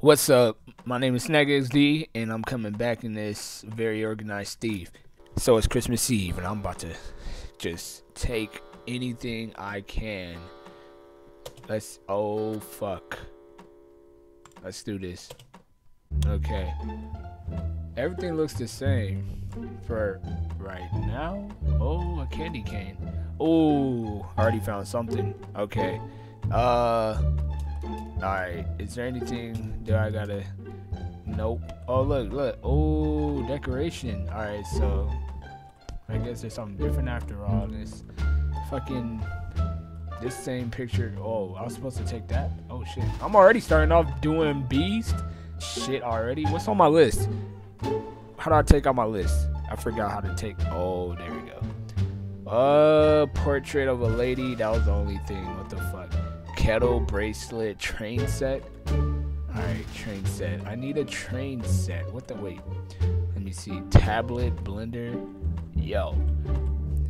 What's up? My name is SnakkXD, and I'm coming back in this very organized Steve. So it's Christmas Eve, and I'm about to just take anything I can. Let's. Oh, fuck. Let's do this. Okay. Everything looks the same for right now. Oh, a candy cane. Oh, I already found something. Okay. Uh. Alright, is there anything that I gotta... Nope. Oh, look, look. Oh, decoration. Alright, so... I guess there's something different after all. This fucking... This same picture. Oh, I was supposed to take that? Oh, shit. I'm already starting off doing Beast. Shit already. What's on my list? How do I take out my list? I forgot how to take... Oh, there we go. Uh, portrait of a lady. That was the only thing. What the fuck? Kettle bracelet train set? All right train set. I need a train set. What the wait. Let me see. Tablet blender. Yo.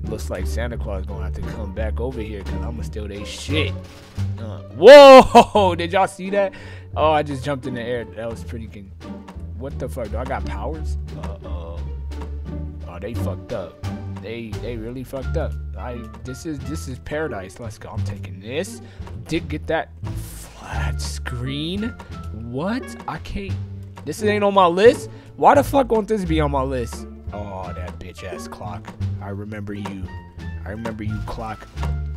Looks like santa claus gonna have to come back over here because i'm gonna steal they shit. Uh, whoa! Did y'all see that? Oh i just jumped in the air. That was pretty king what the fuck? Do i got powers? Uh-oh. Oh they fucked up they they really fucked up. I this is this is paradise. Let's go. I'm taking this. Did get that flat screen. What? I can't. This ain't on my list. Why the fuck won't this be on my list? Oh, that bitch ass clock. I remember you. I remember you clock.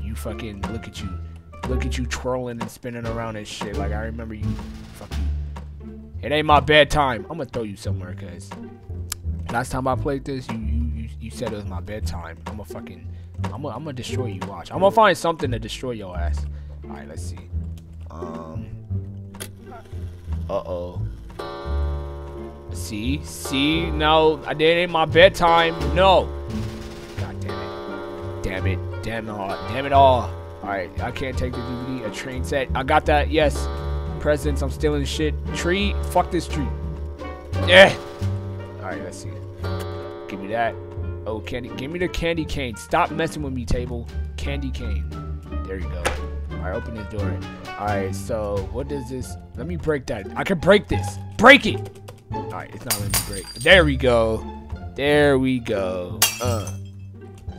You fucking look at you. Look at you twirling and spinning around and shit. Like I remember you. Fuck you. It ain't my bedtime. I'm gonna throw you somewhere, cause last time I played this, you you said it was my bedtime. I'm gonna fucking, I'm gonna, I'm gonna destroy you. Watch. I'm gonna find something to destroy your ass. All right, let's see. Um. Uh oh. See, see. No, that ain't my bedtime. No. God damn it. Damn it. Damn it all. Damn it all. All right, I can't take the DVD. A train set. I got that. Yes. Presents. I'm stealing shit. Tree. Fuck this tree. Yeah. All right, let's see. Give me that. Oh, candy. Give me the candy cane. Stop messing with me, table. Candy cane. There you go. Alright, open this door. Alright, so what does this... Let me break that. I can break this. Break it! Alright, it's not letting me break. There we go. There we go. Uh.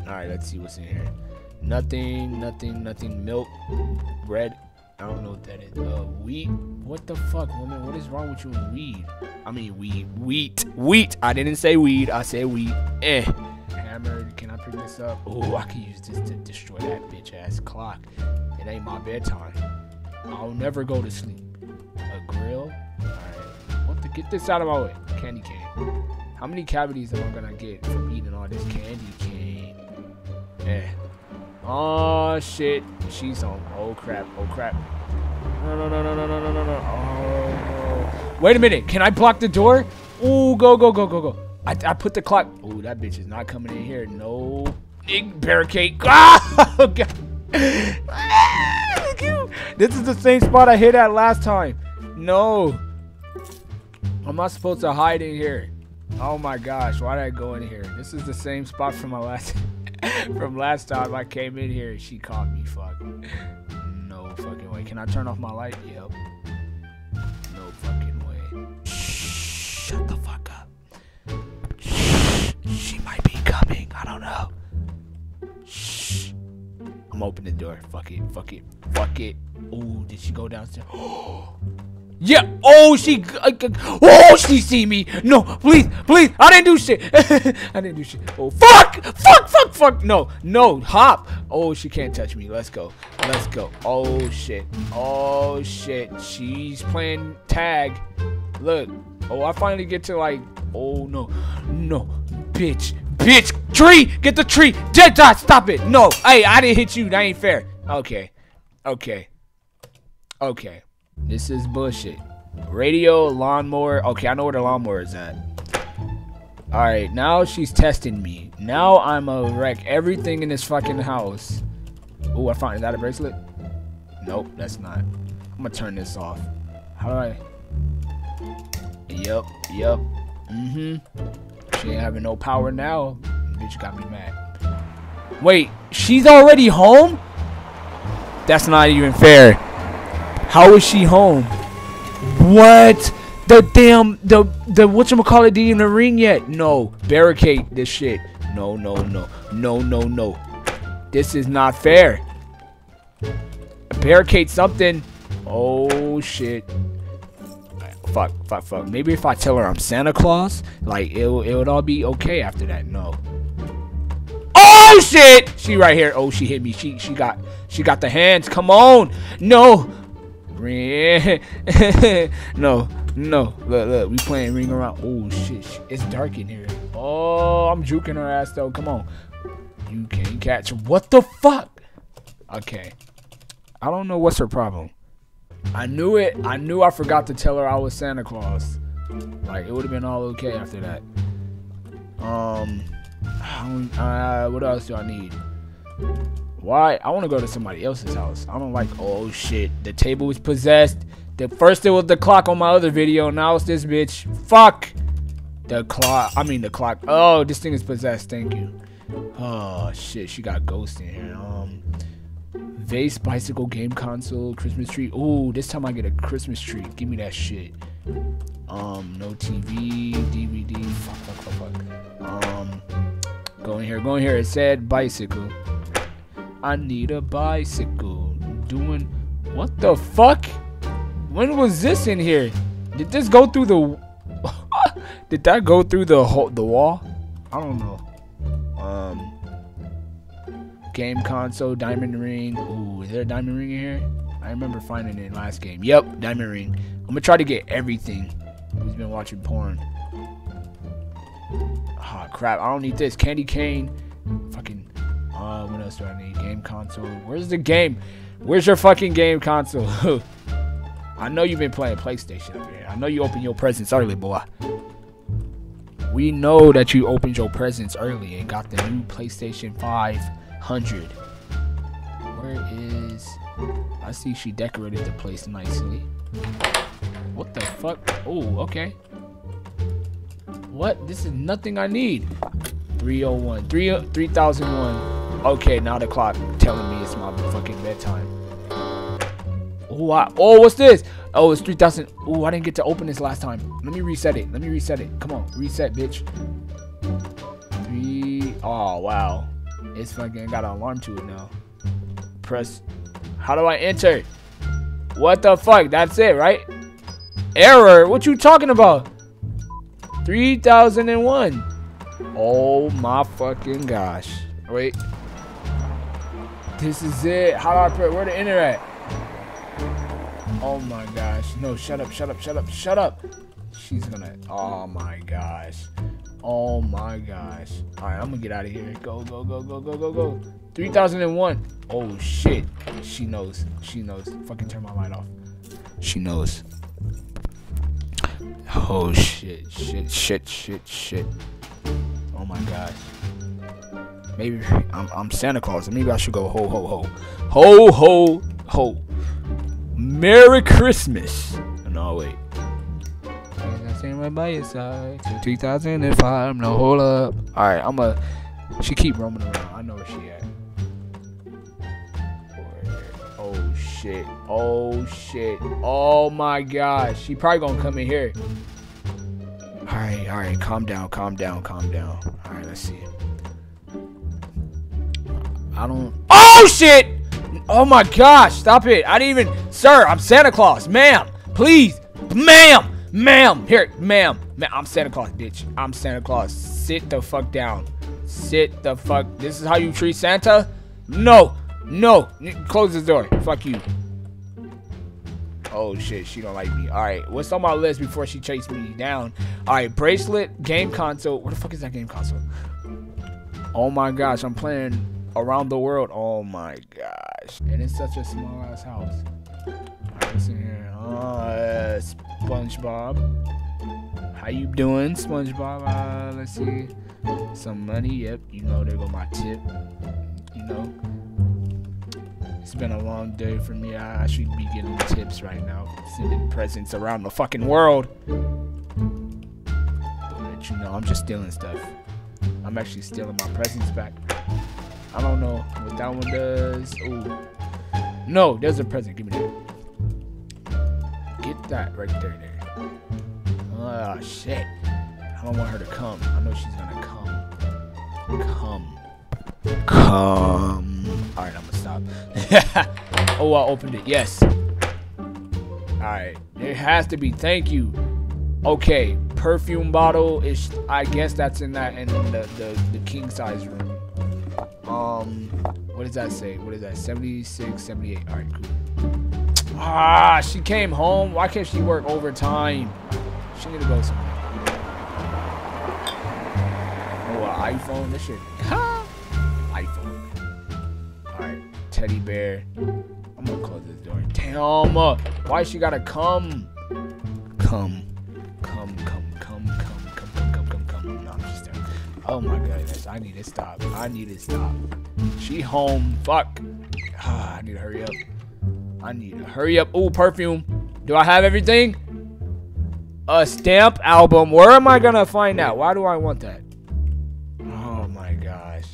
Alright, let's see what's in here. Nothing, nothing, nothing. Milk, bread. I don't know what that is. Uh, wheat. What the fuck, woman? What is wrong with you and weed? I mean, weed. Wheat. Wheat. I didn't say weed. I said wheat. Eh Can I pick this up? Oh, I can use this to destroy that bitch ass clock. It ain't my bedtime. I'll never go to sleep. A grill? Alright. What to get this out of my way? Candy cane. How many cavities am I gonna get from eating all this candy cane? Eh. Oh shit. She's on. Oh crap. Oh crap. No no no no no no no no no. Oh. Wait a minute. Can I block the door? Oh, go go go go go. I, I put the clock. Oh, that bitch is not coming in here. No. Big barricade. Oh, God. this is the same spot I hit at last time. No. I'm not supposed to hide in here. Oh my gosh, why did I go in here? This is the same spot from my last from last time I came in here. She caught me. Fuck. No fucking way. Can I turn off my light? Yep. No fucking way. Shut the fuck up. She might be coming. I don't know. Shh. I'm opening the door. Fuck it. Fuck it. Fuck it. Oh, did she go downstairs? yeah. Oh, she. Uh, oh, she see me. No, please, please. I didn't do shit. I didn't do shit. Oh, fuck. Fuck, fuck, fuck. No, no. Hop. Oh, she can't touch me. Let's go. Let's go. Oh, shit. Oh, shit. She's playing tag. Look. Oh, I finally get to like. Oh, no. No bitch, bitch, tree, get the tree, dead dot, stop it, no, hey, I didn't hit you, that ain't fair, okay, okay, okay, this is bullshit, radio, lawnmower, okay, I know where the lawnmower is at, alright, now she's testing me, now I'm a wreck. Everything in this fucking house, oh, I found, is that a bracelet, nope, that's not, I'm gonna turn this off, how do I, yep, yep, mm-hmm, she ain't having no power now. Bitch got me mad. Wait, she's already home? That's not even fair. How is she home? What? The damn the the whatchamacallit didn't ring yet. No. Barricade this shit. No, no, no. No, no, no. This is not fair. Barricade something. Oh shit. Fuck, fuck, fuck. Maybe if I tell her I'm Santa Claus, like it, it would all be okay after that. No. Oh shit! She right here. Oh, she hit me. She she got she got the hands. Come on. No. no. No. Look, look. We playing ring around. Oh shit. It's dark in here. Oh, I'm juking her ass though. Come on. You can't catch her. What the fuck? Okay. I don't know what's her problem. I knew it. I knew I forgot to tell her I was Santa Claus. Like it would have been all okay after that. Um, uh, what else do I need? Why? I want to go to somebody else's house. I don't like. Oh shit! The table was possessed. The first it was the clock on my other video. Now it's this bitch. Fuck. The clock. I mean the clock. Oh, this thing is possessed. Thank you. Oh shit! She got ghosts in here. Um, vase, bicycle, game console, Christmas tree. Oh, this time I get a Christmas tree. Give me that shit. Um, no TV, DVD. Fuck, fuck, fuck, fuck. Um, going here, going here. It said bicycle. I need a bicycle. Doing what the fuck? When was this in here? Did this go through the? Did that go through the whole the wall? I don't know. Um, game console, diamond ring. Ooh, is there a diamond ring in here? I remember finding it last game. Yep, diamond ring. I'm gonna try to get everything. Who's been watching porn? Ah, oh, crap. I don't need this. Candy cane. Fucking. Uh, what else do I need? Game console. Where's the game? Where's your fucking game console? I know you've been playing PlayStation up here. I know you opened your presents early, boy. We know that you opened your presents early and got the new PlayStation 500. Where is... I see she decorated the place nicely. What the fuck? Oh, okay. What? This is nothing I need. 301. 3, 3001. Okay, now the clock telling me it's my fucking bedtime. Oh, I, oh, what's this? Oh, it's 3000. Oh, I didn't get to open this last time. Let me reset it. Let me reset it. Come on, reset, bitch. Three. Oh, wow. It's fucking got an alarm to it now. Press. How do I enter? What the fuck? That's it, right? Error? What you talking about? 3001. Oh my fucking gosh. Wait. This is it. How do I put where the internet? Oh my gosh. No, shut up, shut up, shut up, shut up. She's gonna oh my gosh. Oh my gosh. Alright, I'm gonna get out of here. Go, go, go, go, go, go, go. 3001. Oh shit. She knows. She knows. Fucking turn my light off. She knows. Oh shit, shit, shit, shit, shit. Oh my gosh. Maybe I'm, I'm Santa Claus. Maybe I should go ho ho ho. Ho ho ho. Merry Christmas. No wait. Stand right by your side. 2005. No hold up. All right, I'm a. She keep roaming around. I know where she at. Oh shit. Oh shit. Oh my gosh. She probably gonna come in here. Alright, alright, calm down, calm down, calm down. Alright, let's see. I don't Oh shit! Oh my gosh, stop it. I didn't even Sir, I'm Santa Claus. Ma'am, please. Ma'am, ma'am. Here, ma'am. Ma I'm Santa Claus, bitch. I'm Santa Claus. Sit the fuck down. Sit the fuck. This is how you treat Santa? No. No. Close this door. Fuck you. Oh shit, she don't like me. Alright, what's on my list before she chased me down? Alright, bracelet, game console. Where the fuck is that game console? Oh my gosh, I'm playing around the world. Oh my gosh. And it's such a small ass house. Alright, in here? Uh, SpongeBob. How you doing, SpongeBob? Uh, let's see. Some money. Yep, you know there go my tip. You know. It's been a long day for me. I, should be getting tips right now. Sending presents around the fucking world. But you know, I'm just stealing stuff. I'm actually stealing my presents back. I don't know what that one does. Ooh. No, there's a present. Give me that. That right there, there. Oh shit. I don't want her to come. I know she's gonna come. Come. Come. Alright, I'm gonna stop. oh, I opened it. Yes. Alright. It has to be. Thank you. Okay. Perfume bottle is I guess that's in that in the, the, the king size room. Um what does that say? What is that? 76, 78. Alright, cool. Ah, she came home. Why can't she work overtime? She need to go somewhere. Oh, an iPhone. This shit. iPhone. Alright, teddy bear. I'm gonna close this door. Damn. Uh, why she gotta come? Come. Come, come, come, come, come, come, come, come, come. No, I'm just done. Oh my goodness. I need to stop. I need to stop. She home. Fuck. Ah, I need to hurry up. I need to hurry up. Ooh, perfume. Do I have everything? A stamp album. Where am I gonna find that? Why do I want that? Oh my gosh.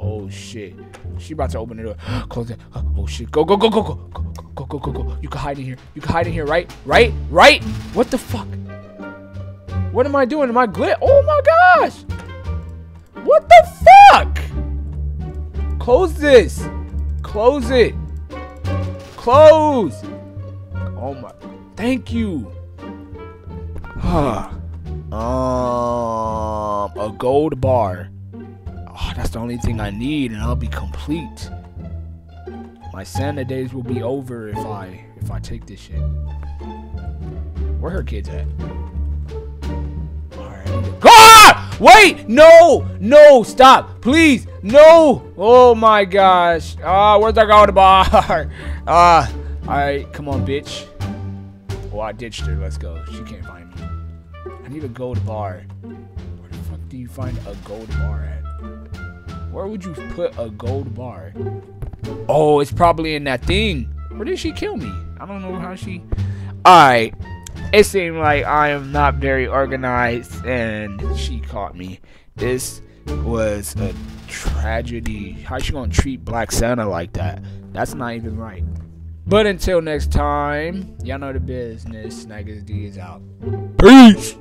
Oh shit. She about to open the door. Close it. Oh shit. Go, go, go, go, go. Go, go, go, go, go. You can hide in here. You can hide in here, right? Right? Right? What the fuck? What am I doing? Am I glit? Oh my gosh. What the fuck? Close this. Close it. Close. Oh my. Thank you. um, a gold bar. Oh, that's the only thing I need, and I'll be complete. My Santa days will be over if I if I take this shit. Where her kids at? Ah! Wait! No! No! Stop! Please! No! Oh my gosh! Ah, uh, where's the gold bar? Ah, uh, alright, come on, bitch. Oh, I ditched her. Let's go. She can't find me. I need a gold bar. Where the fuck do you find a gold bar at? Where would you put a gold bar? Oh, it's probably in that thing. Where did she kill me? I don't know how she... Alright. It seemed like I am not very organized and she caught me. This was a tragedy. How she gonna treat Black Santa like that? That's not even right. But until next time, y'all know the business. SnakkXD is out. Peace.